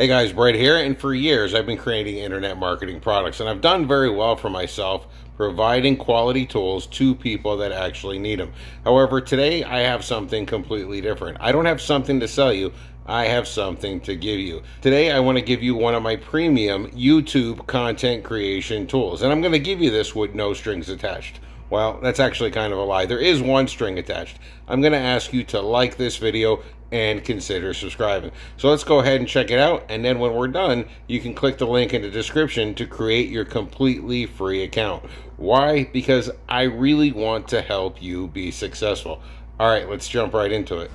Hey guys, Brett here, and for years I've been creating internet marketing products, and I've done very well for myself providing quality tools to people that actually need them. However, today I have something completely different. I don't have something to sell you, I have something to give you. Today I want to give you one of my premium YouTube content creation tools, and I'm going to give you this with no strings attached. Well, that's actually kind of a lie. There is one string attached. I'm going to ask you to like this video and consider subscribing. So let's go ahead and check it out. And then when we're done, you can click the link in the description to create your completely free account. Why? Because I really want to help you be successful. All right, let's jump right into it.